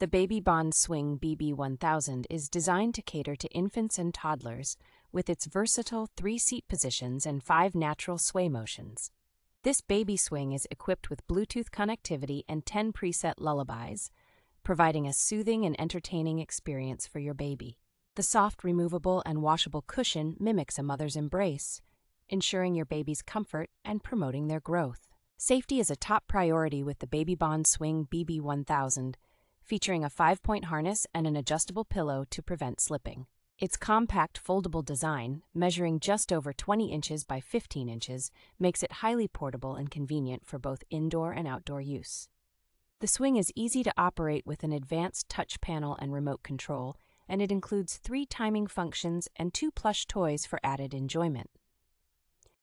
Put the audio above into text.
The BabyBond Swing BB1000 is designed to cater to infants and toddlers with its versatile three seat positions and five natural sway motions. This baby swing is equipped with Bluetooth connectivity and 10 preset lullabies, providing a soothing and entertaining experience for your baby. The soft, removable, and washable cushion mimics a mother's embrace, ensuring your baby's comfort and promoting their growth. Safety is a top priority with the BabyBond Swing BB1000, featuring a five point harness and an adjustable pillow to prevent slipping. Its compact, foldable design, measuring just over 20 inches by 15 inches, makes it highly portable and convenient for both indoor and outdoor use. The swing is easy to operate with an advanced touch panel and remote control, and it includes three timing functions and two plush toys for added enjoyment.